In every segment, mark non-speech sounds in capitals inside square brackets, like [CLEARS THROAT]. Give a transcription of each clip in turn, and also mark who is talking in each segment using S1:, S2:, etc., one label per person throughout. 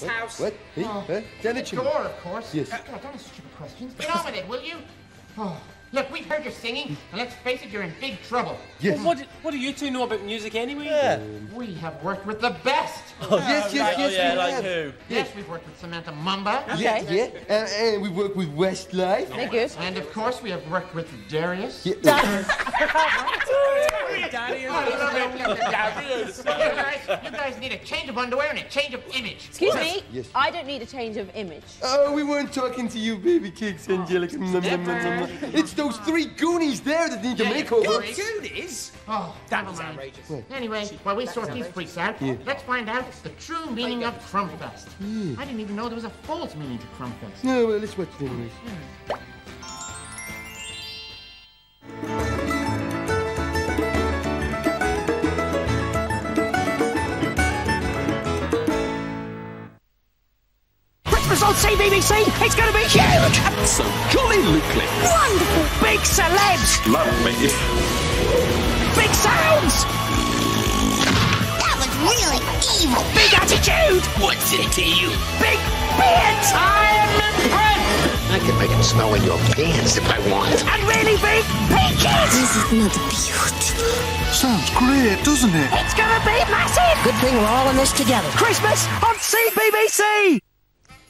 S1: This house.
S2: What? Hey,
S3: Oh.
S2: huh? Janet,
S3: The
S2: you-
S3: door, of course.
S2: Yes.
S3: Uh, God, don't ask stupid questions. Get on with it, will you? Oh, look, we've heard you singing, and let's face it, you're in big trouble.
S2: Yes.
S1: What, what do you two know about music anyway?
S3: We have worked with the best.
S2: Oh, yes, yes, yes, oh,
S4: yeah,
S2: we
S4: like
S2: have.
S4: who?
S3: Yes, we've worked with Samantha Mumba.
S2: Yeah, yeah. And, and we work with Westlife.
S5: They're good.
S3: And of course, we have worked with Darius.
S2: Yeah.
S3: Darius. You guys, [LAUGHS] you guys need a change of underwear and a change of image.
S5: Excuse me.
S2: Yes.
S5: I don't need a change of image.
S2: Oh, we weren't talking to you, baby cakes, Angelica. Oh, nom. It's those three Goonies there that need a
S3: Yeah, yeah,
S2: makeover.
S3: Goonies.
S1: Goonies?
S3: Oh,
S1: That
S3: never
S1: was
S3: mind.
S1: outrageous.
S3: Anyway, while we sort these freaks out, let's find out the true meaning of Crumpfest. Hmm. I didn't even know there was a false meaning to Crumpfest.
S2: No, well, let's watch it anyways.
S6: Christmas on CBBC, it's going to be huge!
S7: So jolly Luckley.
S6: Wonderful! Big celebs!
S7: Love me.
S6: Big sounds!
S8: That was really evil.
S6: Big attitude!
S7: What's it to you?
S6: Big beards!
S9: I am the print! I can make it smell in your pants if I want.
S6: And really big peaches!
S8: This is not beautiful.
S10: Sounds great, doesn't it?
S6: It's going to be massive!
S8: Good thing we're all in this together.
S6: Christmas on CBBC!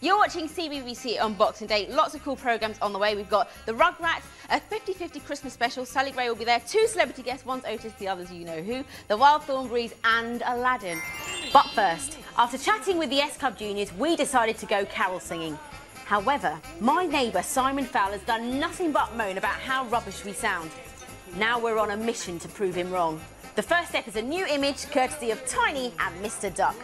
S5: You're watching CBBC on Boxing Day. Lots of cool programs on the way. We've got the Rugrats, a 50-50 Christmas special. Sally Gray will be there. Two celebrity guests. One's Otis, the other's you know who. The Wild Thornberrys and Aladdin. But first, after chatting with the S Club Juniors, we decided to go carol singing. However, my neighbour Simon Fowler's done nothing but moan about how rubbish we sound. Now we're on a mission to prove him wrong. The first step is a new image courtesy of Tiny and Mr. Duck.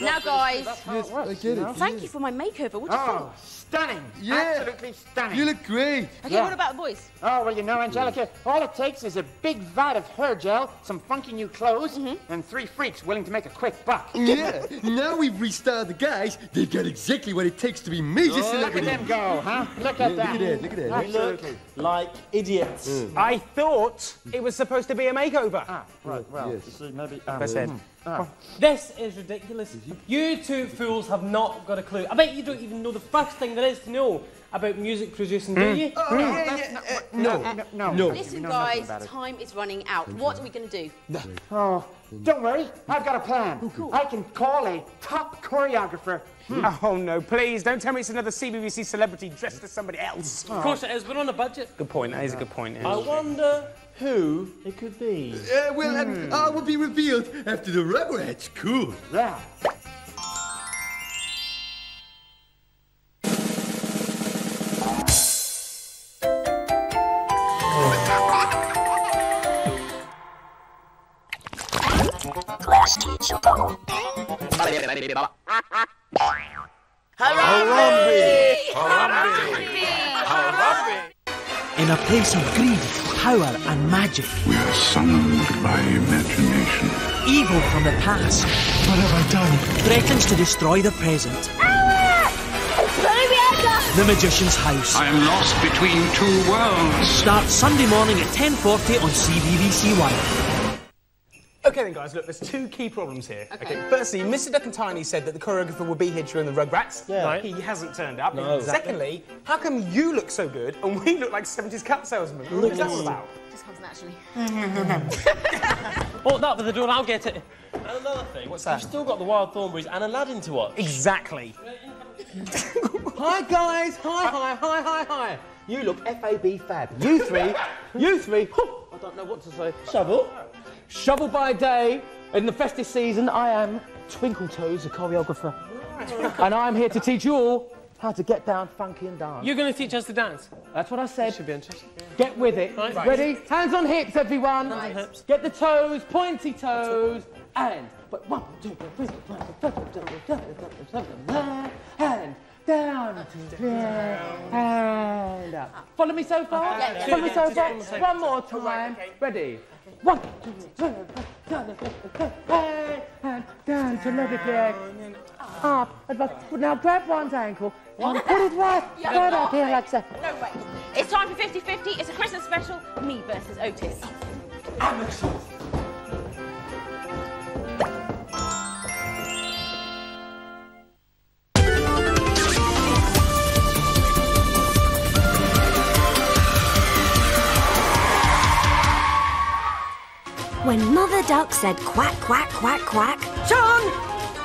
S5: Now, guys,
S2: Yes, I get it.
S5: thank you for my makeover. What do you think?
S3: Oh, stunning.
S2: Yeah.
S3: Absolutely stunning.
S2: You look great.
S5: Okay,
S3: Yeah.
S5: what about the boys?
S3: Oh, well, you know, Angelica, all it takes is a big vat of hair gel, some funky new clothes, and three freaks willing to make a quick buck.
S2: Yeah. now we've restarted the guys. They've got exactly what it takes to be major
S3: Look at them go, huh? Look
S2: Yeah,
S3: at
S2: look
S3: that.
S2: at that. Look at that.
S3: Absolutely.
S4: Like idiots.
S1: I thought it was supposed to be a makeover.
S3: Ah, right, well,
S2: Yes.
S3: you see, maybe... Um,
S1: I said.
S3: Ah.
S1: This is ridiculous. You two fools have not got a clue. I bet you don't even know the first thing there is to know about music producing, do you?
S2: Oh, yeah, yeah, uh, no.
S3: No, no,
S2: No.
S5: Listen,
S3: know
S5: guys, time is running out. What are we going to do?
S3: Oh, don't worry, I've got a plan. I can call a top choreographer.
S1: Oh no, please don't tell me it's another CBBC celebrity dressed as somebody else.
S4: Of course it is. We're on a budget.
S1: Good point. That is a good point. yeah.
S4: I wonder who it could be.
S2: Uh, well, um, all will be revealed after the Rugrats. Cool.
S3: Yeah.
S6: In a place of greed, power, and magic,
S10: We are summoned by imagination.
S6: evil from the past
S10: What have I done?
S6: threatens to destroy the present. The Magician's House.
S10: I am lost between two worlds.
S6: Starts Sunday morning at 10.40 on CBBC One.
S1: Okay then, guys. Look, there's two key problems here. Okay. Firstly, Mr. Duck and Tiny said that the choreographer would be here during the Rugrats.
S4: Yeah. Right.
S1: He hasn't turned up.
S4: No.
S1: Secondly, how come you look so good and we look like 70s cat salesmen? What's that all about?
S5: Just comes naturally. [LAUGHS]
S4: Oh, that with the door. I'll get it. And another thing.
S1: What's that?
S4: You've still got the Wild Thornberrys and Aladdin to watch.
S1: Exactly. [LAUGHS]
S4: Hi guys. Hi, uh, hi, hi, hi, hi. You look FAB fab. You three, [LAUGHS] you three. whew, I don't know what to say. Shovel. Shovel by day. In the festive season, I am Twinkle Toes, the choreographer. and I'm here to teach you all how to get down funky and dance.
S1: You're going to teach us to dance?
S4: That's what I said.
S1: Should be interesting.
S4: Get with it.
S1: Right.
S4: Ready? Hands on hips, everyone.
S5: Nice.
S4: hips. Get the toes, pointy toes, and but one, two, three, and down, and up. Follow me so far. Follow me so far. One more time. Ready? One, two, three, four, and, and down to love again. Up. and back. Now grab one's ankle and put it right, [LAUGHS] right up here like so.
S5: No, wait. It's time for 50-50. It's a Christmas special. Me versus Otis.
S11: Duck said quack, quack, quack, quack,
S12: Sean!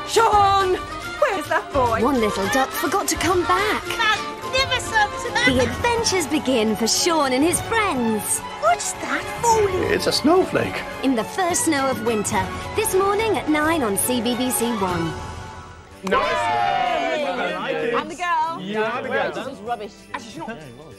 S12: Sean! Where's that boy?
S11: one little duck forgot to come back.
S13: Magnificent!
S11: The adventures begin for Sean and his friends.
S13: What's that fooling?
S14: It's a snowflake.
S11: In the first snow of winter, this morning at 9 on CBBC One. Nice!
S5: I'm the girl.
S15: You are the girl.
S5: This is rubbish.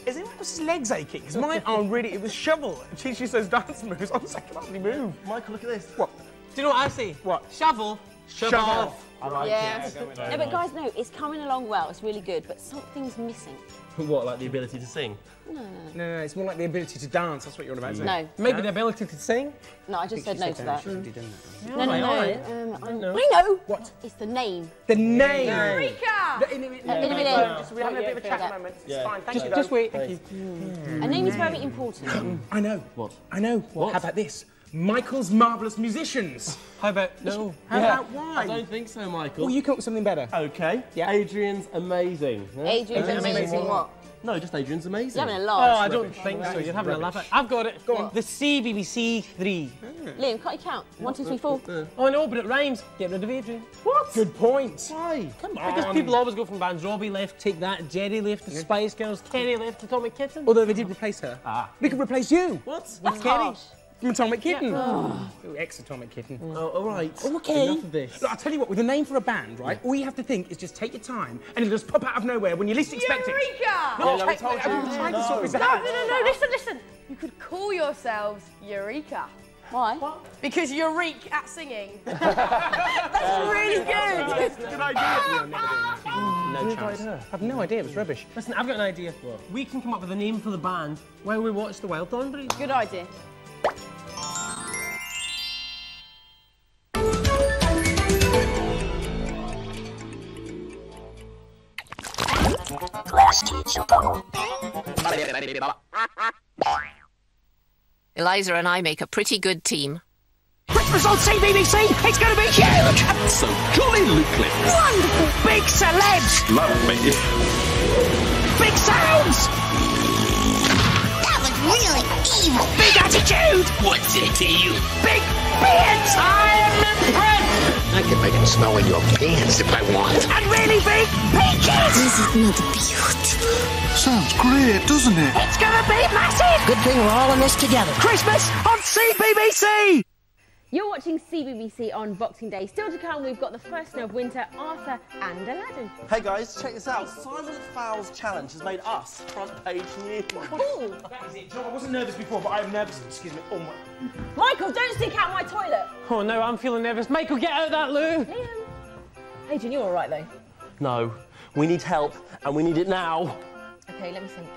S15: Actually, you know, what? is anyone else's legs aching? Because mine are really. It was shovel. She, she says dance moves. I was like, I can't really move.
S16: Michael, look at this.
S15: What?
S1: Do you know what I see?
S15: What?
S1: Shovel. Shove,
S15: Shove
S1: off.
S15: off.
S16: I like
S5: Yeah.
S16: it.
S5: No, but guys, no, it's coming along well. It's really good, but something's missing.
S16: What, like the ability to sing?
S5: No, no,
S15: No, no, no. It's more like the ability to dance. That's what you're on about. isn't
S5: no.
S15: it?
S5: No,
S1: Maybe the ability to sing.
S5: no I just said no to that.
S15: She did, didn't it?
S5: No, no, no.
S1: Alright,
S5: Um, I
S1: know.
S5: I know.
S15: What?
S5: It's the name.
S15: The name.
S12: Eureka! Ah.
S15: The- in a minute.
S5: In a minute.
S15: Just- We're having a bit of a chat at the moment. It's
S16: Yeah.
S15: fine. Thank
S1: Just,
S15: you.
S1: just wait. Thank you.
S5: A name is very important.
S15: I know.
S16: What?
S15: I know.
S16: What?
S15: How about this? Michael's marvelous musicians.
S1: How about no?
S15: How about why?
S16: I don't think so, Michael.
S15: Well, you come up with something better.
S16: Okay.
S15: Yeah.
S16: Adrian's amazing. Yeah?
S5: Adrian's
S15: Adrian's
S5: amazing.
S15: amazing.
S5: What?
S16: No, just Adrian's amazing.
S5: You're having a
S1: Oh,
S5: laugh.
S1: I don't think so. You're having a laugh. At. I've got it. Go on. The CBBC three.
S5: Liam, can't you count? One, two, three, four.
S1: Oh, I know, but it rhymes. Get rid of Adrian.
S15: What? Good point.
S16: Why?
S15: Come on.
S1: Because people always go from bands. Robbie left, take that. Geri left, the Spice Girls. Kerry left, Atomic Kitten.
S15: Although they did replace her.
S1: Ah.
S15: We could replace you.
S16: What?
S5: That's
S1: Kerry.
S5: Harsh.
S15: From Atomic Kitten. Oh, ex-Atomic Kitten.
S16: Oh, all right.
S15: Oh, okay.
S16: Enough of this.
S15: Look, I'll tell you what, with a name for a band, right, all you have to think is just take your time and it'll just pop out of nowhere when you least expect it.
S12: Eureka!
S15: No,
S16: Yeah, no, told you.
S15: I'm trying to sort this
S12: No,
S15: out.
S12: no, no, no, listen, listen. You could call yourselves Eureka.
S5: Why? What?
S12: Because you're reek at singing. [LAUGHS] That's really good.
S15: Good idea. No chance. I've no idea. It was rubbish.
S1: Listen, I've got an idea. What? We can come up with a name for the band while we watch the Wild Dawn
S5: Good idea. [LAUGHS]
S17: Eliza and I make a pretty good team.
S8: Christmas on CBBC, it's going to be huge!
S7: So jolly Lucas.
S8: Wonderful! Big celebs!
S14: Love me.
S8: Big sounds!
S13: That was really evil.
S8: Big attitude!
S7: What's it to you?
S8: Big beards! I'm impressed!
S9: I can make it smell in your pants if I want.
S8: And really big peaches!
S13: Isn't it beautiful?
S14: Sounds great, doesn't it?
S8: It's going to be massive!
S13: Good thing we're all in this together.
S8: Christmas on CBBC!
S5: You're watching CBBC on Boxing Day. Still to come, we've got the first snow of winter, Arthur and Aladdin.
S18: Hey guys, check this out. Simon Fowles Challenge has made us front page news.
S5: Cool.
S15: That is it, John. I wasn't nervous before, but I'm nervous. Excuse me. Oh my.
S5: Michael, don't stick out my toilet.
S1: Oh no, I'm feeling nervous. Michael, get out of that loo.
S5: Liam. Adrian, you're all right though.
S18: No, we need help and we need it now.
S5: Okay, let me think.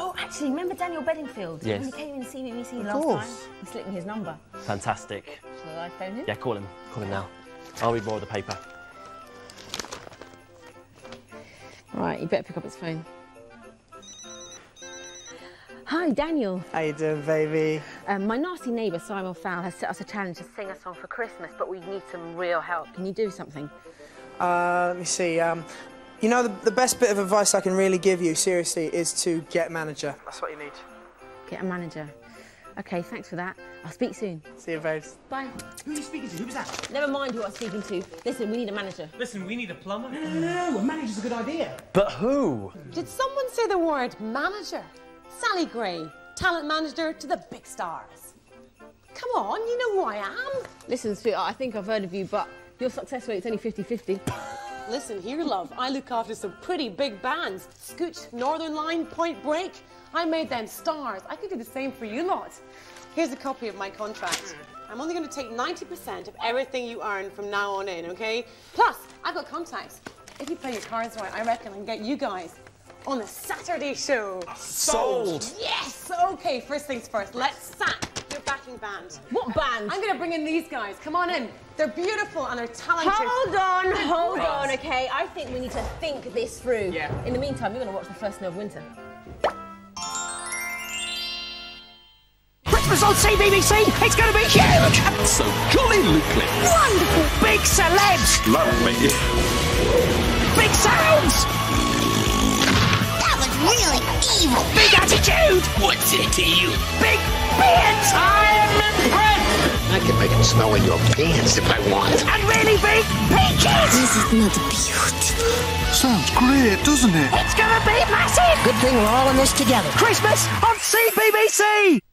S5: Oh, actually, remember Daniel Bedingfield?
S18: Yes.
S5: When he came in CBBC
S18: Of
S5: last
S18: course.
S5: time? He slipped me his number.
S18: Fantastic.
S5: Shall I phone him?
S18: Yeah, call him. Call him now. I'll read more of the paper.
S5: Right, you better pick up his phone. Hi, Daniel.
S19: How you doing, baby?
S5: Um, my nasty neighbour, Simon Fowle, has set us a challenge to sing a song for Christmas, but we need some real help. Can you do something?
S19: Uh, let me see. Um, you know, the, the best bit of advice I can really give you, seriously, is to get a manager. That's what you need.
S5: Get a manager. Okay, thanks for that. I'll speak soon.
S19: See you, babes.
S5: Bye.
S15: Who are you speaking to? Who was that?
S5: Never mind who I'm speaking to. Listen, we need a manager.
S1: Listen, we need a plumber.
S15: No, no, no. A manager's a good idea.
S18: But who?
S12: Did someone say the word manager? Sally Gray, talent manager to the big stars. Come on, you know who I am.
S5: Listen, sweetheart, I think I've heard of you, but your success rate's only 50-50. [LAUGHS]
S12: Listen here, love. I look after some pretty big bands. Scooch, Northern Line, Point Break. I made them stars. I could do the same for you lot. Here's a copy of my contract. Hmm. I'm only going to take 90% of everything you earn from now on in, okay? Plus, I've got contacts. If you play your cards right, I reckon I can get you guys on the Saturday show.
S15: Sold.
S12: Yes! Okay, first things first. Let's sack backing band.
S5: What band?
S12: I'm going to bring in these guys. Come on in. They're beautiful and they're talented.
S5: Hold on, hold
S12: Right.
S5: on, okay? I think we need to think this through.
S15: Yeah.
S5: In the meantime, we're going to watch the first snow of winter.
S8: Christmas on CBBC, it's going to be huge!
S7: So jolly Lucas.
S8: Wonderful! Big celebs!
S14: Love me.
S8: Big sounds!
S13: That was really evil.
S8: Big attitude!
S7: What's it to you?
S8: Big beards! I'm impressed!
S9: I can make it smell in your pants if I want.
S8: And really big peaches! This is not beautiful.
S10: Sounds great, doesn't it?
S8: It's gonna be massive! Good thing we're all in this together.
S6: Christmas on CBBC!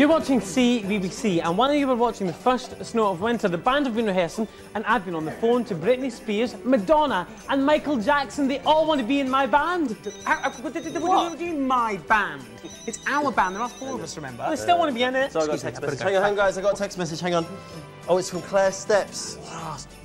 S1: You're watching CBBC, and while you were watching the first snow of winter, the band have been rehearsing, and I've been on the phone to Britney Spears, Madonna, and Michael Jackson. They all want to be in my band.
S15: Uh, what do you mean, my band? It's our band. There are four of us, remember?
S1: They still want to be in it.
S18: So I got a text message. Hang on, hang on, guys. I got a text message. Hang on. Oh, it's from Claire Steps.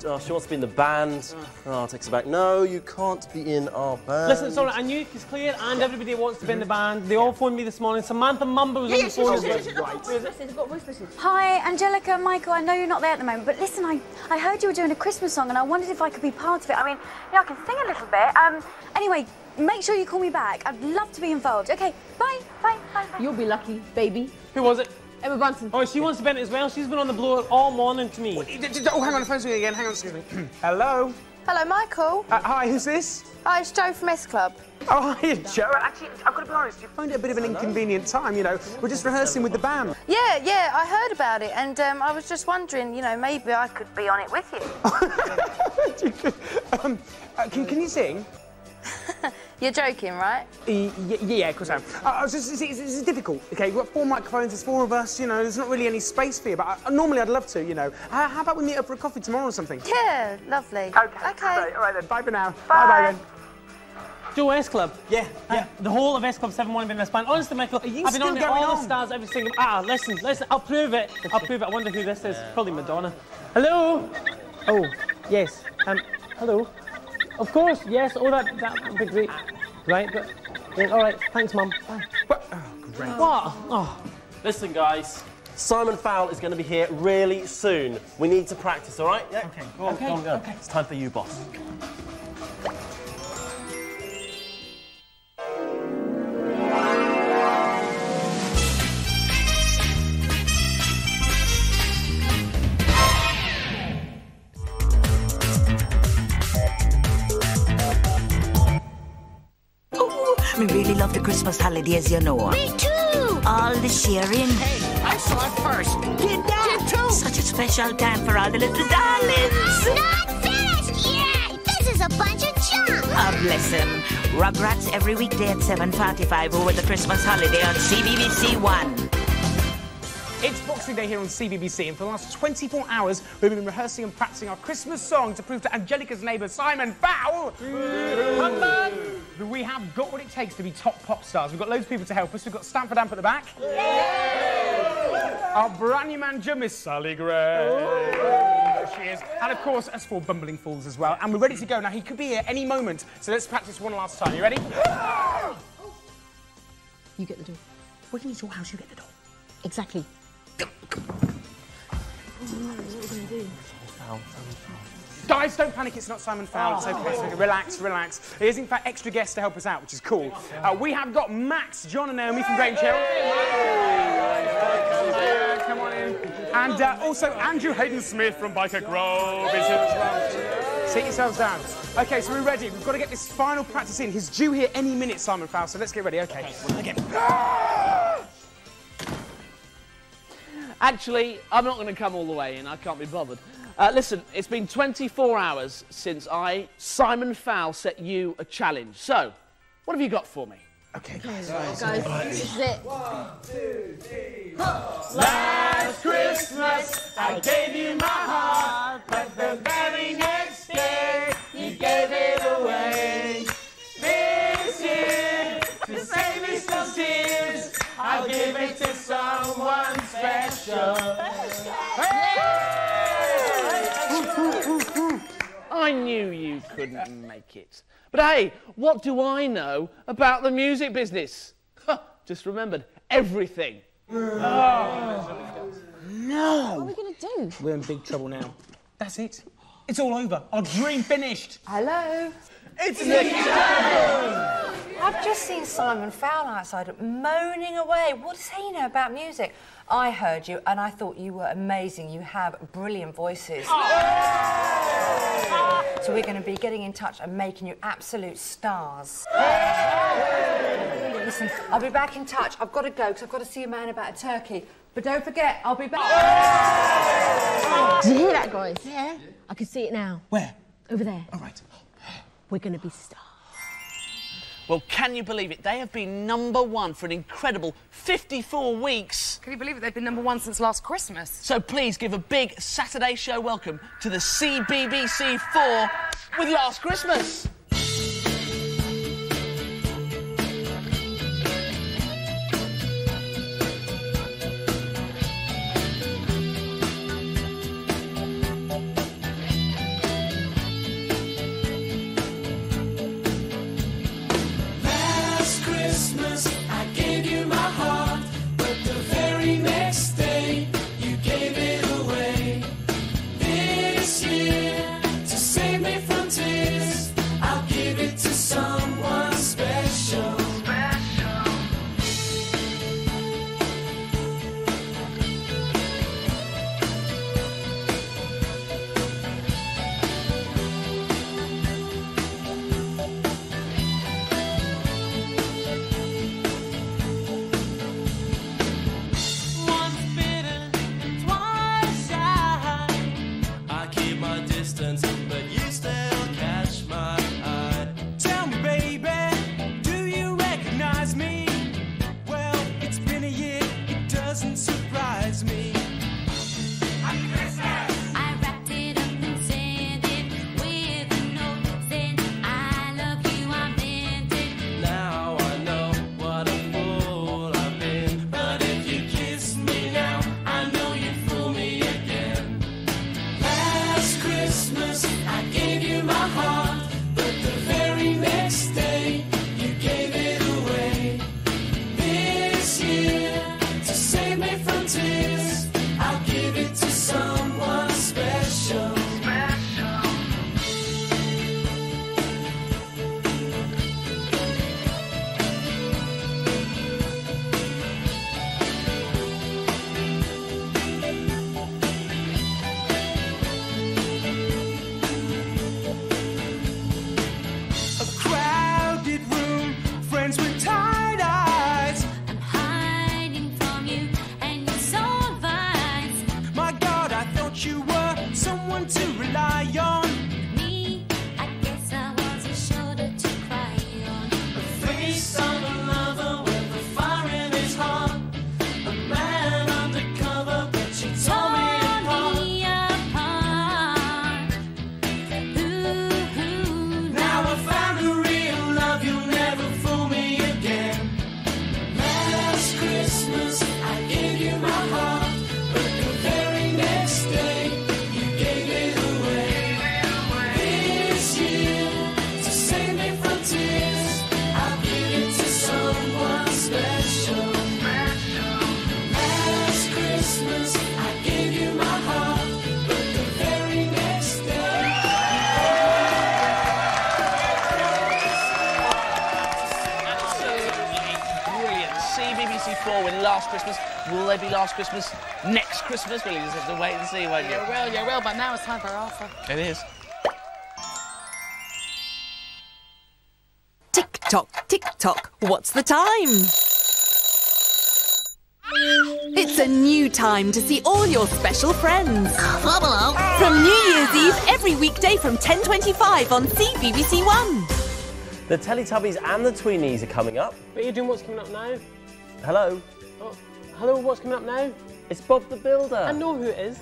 S18: Oh, she wants to be in the band. Oh, I'll text her back. No, you can't be in our band.
S1: Listen, sorry, I knew because clear, and everybody wants to be in the band. They all phoned me this morning. Samantha Mumba was on the phone as well.
S20: Hi, Angelica, Michael. I know you're not there at the moment, but listen, I, I heard you were doing a Christmas song and I wondered if I could be part of it. I mean, you know, I can sing a little bit. Um, anyway, make sure you call me back. I'd love to be involved. Okay, bye, bye, bye. bye.
S5: You'll be lucky, baby.
S1: Who was it?
S5: Emma Bunton.
S1: Oh, she wants to be in it as well. She's been on the blower all morning to me.
S15: Oh, hang on, the phone's ringing again. Hang on, excuse me. [CLEARS THROAT] Hello?
S21: Hello, Michael.
S15: Uh, hi, who's this?
S21: Hi, it's Joe from S Club.
S15: Oh, hi, Joe. Actually, I've got to be honest, you phoned it a bit of an inconvenient time, you know. We're just rehearsing with the band.
S21: Yeah, yeah, I heard about it, and um, I was just wondering, you know, maybe I could be on it with you. [LAUGHS]
S15: um, uh, can, can you sing? [LAUGHS]
S21: You're joking, right?
S15: Y- y- yeah, of course I am. Uh, I was just, it's, it's, it's difficult, okay? We've got four microphones, there's four of us, you know, there's not really any space for you, but I, normally I'd love to, you know. Uh, how about we meet up for a coffee tomorrow or something?
S21: Yeah, lovely.
S15: Okay.
S21: Okay.
S15: Right, all right then, bye for now.
S21: Bye.
S15: Bye-bye then.
S1: Joe S Club.
S15: Yeah, yeah.
S1: the whole of S Club 7 want to be in this band. Honestly, Michael,
S15: you
S1: I've been
S15: still
S1: on it,
S15: going
S1: all the stars, every single. Ah, listen, listen. I'll prove it. I'll prove it. I wonder who this is. Probably Madonna. Hello. Oh, yes. Um, hello. Of course, yes. Oh, that that would be great. Right. But, yeah, all right. Thanks, Mum. Bye.
S15: Oh, great.
S1: What? Oh.
S18: Listen, guys. Simon Fowle is going to be here really soon. We need to practice, all right? Yeah.
S15: Okay.
S18: Go on,
S1: Okay,
S18: go on, go.
S1: okay.
S18: It's time for you, boss.
S22: Christmas holidays, you know.
S8: Me too!
S22: All the sharing.
S3: I saw it first.
S22: Did that?
S3: Did too.
S22: Such a special time for all the little ah, darlings.
S8: Not finished yet! This is a bunch of junk!
S22: Oh, bless them. Rugrats every weekday at 7.45 over the Christmas holiday on CBBC One.
S15: It's Boxing Day here on CBBC, and for the last 24 hours, we've been rehearsing and practicing our Christmas song to prove to Angelica's neighbour Simon Fowle that we have got what it takes to be top pop stars. We've got loads of people to help us. We've got Stanford Amp at the back. Our brand new manager, Miss Sally Gray. There she is. And of course, us four bumbling fools as well. And we're ready to go. Now, he could be here any moment, so let's practice one last time. You ready?
S5: You get the door.
S15: What do you need your house? You get the door.
S5: Exactly.
S15: Guys, don't panic, it's not Simon Fowle. It's okay, okay. Relax, relax. There's, in fact, extra guests to help us out, which is cool. Uh, we have got Max, John, and Naomi from Great and. Yeah, Come on in. And uh, also Andrew Hayden Smith from Byker Grove is here as well. Sit yourselves down. Okay, so we're ready. We've got to get this final practice in. He's due here any minute, Simon Fowle, so let's get ready. Okay. Again.
S23: Actually, I'm not going to come all the way in. I can't be bothered. Uh, listen, it's been 24 hours since I, Simon Fowle, set you a challenge. So, what have you got for me?
S15: Okay,
S5: guys, this is it.
S1: Last Christmas, I gave you my heart, but the very next day, you gave it away. This year, to save me some tears, I'll give it to someone special.
S23: I knew you couldn't make it. But hey, what do I know about the music business? Huh, Just remembered everything.
S15: No!
S5: What are we going to do?
S15: We're in big trouble now. That's it. It's all over. Our dream finished.
S5: Hello?
S15: It's Nick
S24: I've just seen Simon Fowler outside moaning away. What does he know about music? I heard you and I thought you were amazing. You have brilliant voices. So we're going to be getting in touch and making you absolute stars. Listen, I'll be back in touch. I've got to go because I've got to see a man about a turkey. But don't forget, I'll be back.
S5: Did you hear that, guys? Yeah. I can see it now.
S15: Where?
S5: Over there.
S15: All right.
S5: We're going to be stars.
S25: Well, can you believe it? They have been number one for an incredible 54 weeks.
S20: Can you believe it? They've been number one since last Christmas.
S25: So please give a big Saturday show welcome to the CBBC 4 with Last Christmas.
S23: Christmas next Christmas?
S25: Well, you just have to wait and see, won't you?
S20: Yeah, well, yeah, well, but now it's time for Arthur.
S25: It is.
S26: Tick tock, tick tock. What's the time? It's a new time to see all your special friends. From New Year's Eve every weekday from 10:25 on CBBC One.
S18: The Teletubbies and the Tweenies are coming up.
S1: But you're doing? What's coming up now?
S18: Hello,
S1: Oh, hello, what's coming up now?
S18: it's Bob the Builder.
S1: I know who it is.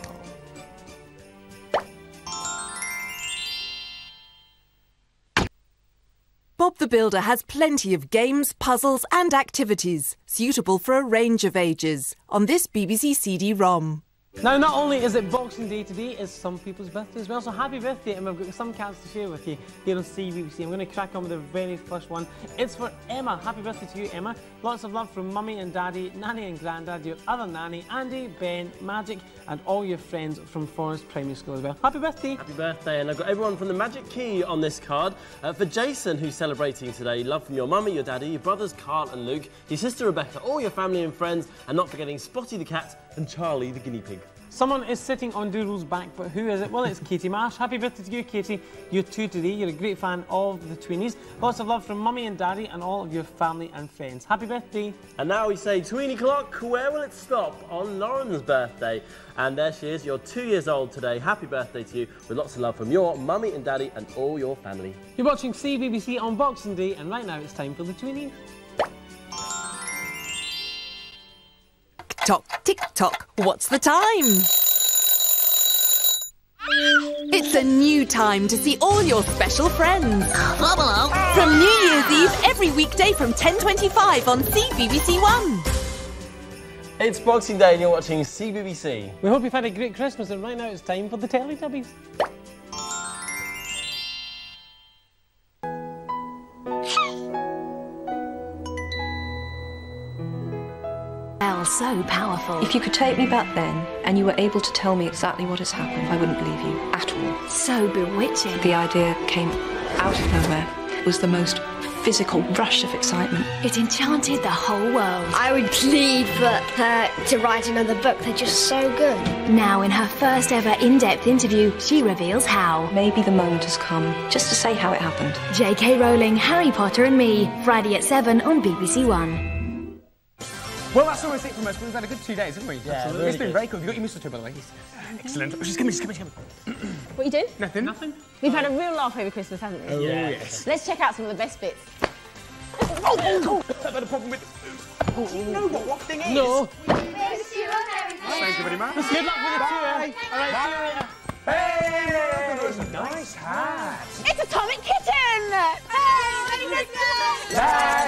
S26: Bob the Builder has plenty of games, puzzles, and activities suitable for a range of ages on this BBC CD-ROM.
S1: Now, not only is it Boxing Day today, it's some people's birthday as well. So happy birthday, and we've got some cards to share with you here on CBBC. I'm going to crack on with the very first one. It's for Emma. Happy birthday to you, Emma. Lots of love from Mummy and Daddy, Nanny and Grandad, your other nanny, Andy, Ben, Magic, and all your friends from Forest Primary School as well. Happy birthday.
S18: Happy birthday, and I've got everyone from the Magic Key on this card. Uh, for Jason, who's celebrating today, love from your mummy, your daddy, your brothers Carl and Luke, your sister Rebecca, all your family and friends, and not forgetting Spotty the cat and Charlie the guinea pig.
S1: Someone is sitting on Doodle's back, but who is it? Well, it's Katie Marsh. Happy birthday to you, Katie. You're two today. You're a great fan of the Tweenies. Lots of love from Mummy and Daddy and all of your family and friends. Happy birthday.
S18: And now we say, Tweenie clock, where will it stop on Lauren's birthday? And there she is, you're two years old today. Happy birthday to you, with lots of love from your mummy and daddy and all your family.
S1: You're watching CBBC on Boxing Day, and right now it's time for the Tweenie.
S26: Tock, tick tock. What's the time? It's a new time to see all your special friends. From New Year's Eve every weekday from 10:25 on CBBC One.
S18: It's Boxing Day and you're watching CBBC.
S1: We hope you've had a great Christmas, and right now it's time for the Teletubbies.
S27: Spell so powerful. If you could take me back then and you were able to tell me exactly what has happened, I wouldn't believe you at all.
S13: So bewitching.
S27: The idea came out of nowhere. It was the most physical rush of excitement.
S13: It enchanted the whole world.
S28: I would plead for her to write another book. They're just so good.
S13: Now, in her first ever in depth interview, she reveals how.
S27: Maybe the moment has come just to say how it happened.
S13: J.K. Rowling, Harry Potter and Me, Friday at 7 on BBC One.
S15: Well, that's almost it from us. We've had a good two days, haven't we?
S23: Yeah,
S15: Absolutely.
S23: really
S15: It's been
S23: good.
S15: very cool. Have you got your mistletoe, by the way? Excellent. Oh, just give me, just give me, just give me.
S5: What are you doing?
S15: Nothing. Nothing.
S5: We've had a real laugh over Christmas, haven't we?
S15: Oh, Yeah. yes.
S5: Let's check out some of the best bits.
S15: Oh, oh, oh. I've had a problem with... Do oh, you know what wafting is?
S1: No.
S15: Thank you very much.
S1: Good luck with the tour. All right, Bye. see you later.
S15: Hey! Nice hat.
S5: It's Atomic Kitten! Hey, Merry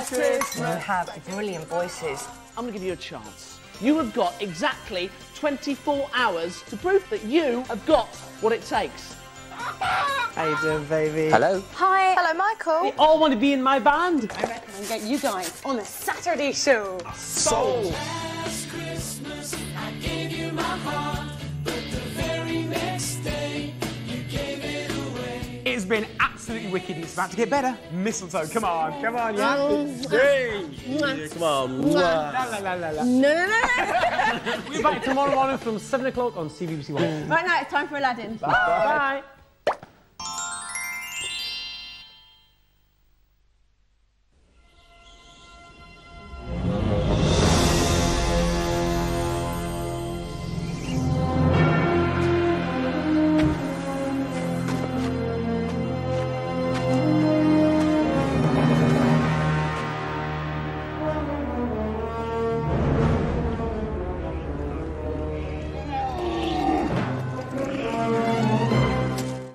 S5: Christmas!
S12: You have brilliant voices.
S23: I'm going to give you a chance. You have got exactly 24 hours to prove that you have got what it takes.
S1: How you doing, baby? Hello.
S20: Hi. Hello,
S1: They
S20: Michael.
S1: all want to be in my band.
S12: I reckon I'll get you guys on a Saturday show.
S15: Soul. It's been absolutely wicked and it's about to get better. Mistletoe, come on, come on, yeah? Oh, Three.
S18: Yeah, come on.
S15: La, la, la, la, la.
S5: No, no, no, no. [LAUGHS]
S1: We're back tomorrow morning from 7 o'clock on CBBC One.
S5: right now, it's time for Aladdin.
S1: Bye.